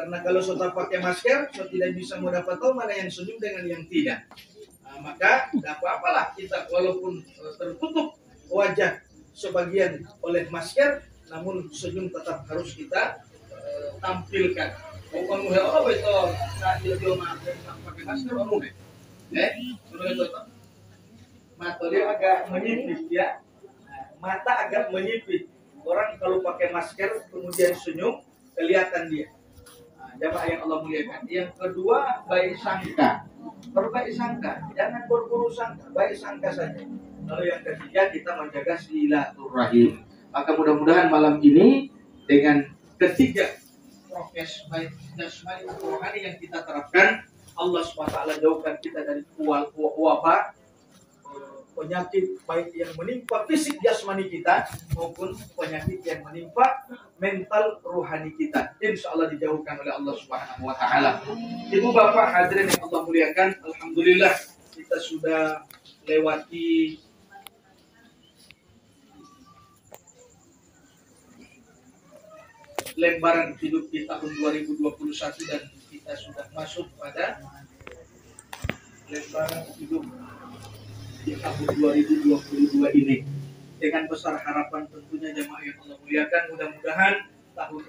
Karena kalau sudah pakai masker, so tidak bisa mau dapat tahu mana yang senyum dengan yang tidak. Nah, maka tidak apa-apalah kita walaupun eh, tertutup wajah sebagian oleh masker, namun senyum tetap harus kita eh, tampilkan. Bukan muhe oh itu nah dia pakai masker muhe. Eh, sudah. Mata dia agak menyipit ya. Mata agak menyipit. Orang kalau pakai masker kemudian senyum kelihatan dia. Jamaah yang Allah muliakan. Yang kedua baik sangka. Berbaik sangka, jangan berburu sangka, baik sangka saja. Lalu yang ketiga kita menjaga silaturahim. Maka mudah-mudahan malam ini dengan ketiga prokes baik jasmani yang kita terapkan, Allah SWT jauhkan kita dari wabah penyakit baik yang menimpa fisik jasmani kita maupun penyakit yang menimpa mental rohani kita. Insya Allah dijauhkan oleh Allah Subhanahu Wa Taala. Ibu bapak hadirin yang Allah muliakan, alhamdulillah kita sudah lewati lembaran hidup di tahun 2021 dan kita sudah masuk pada lembaran hidup di tahun 2022 ini. Dengan besar harapan tentunya jemaah yang Allah muliakan mudah-mudahan tahun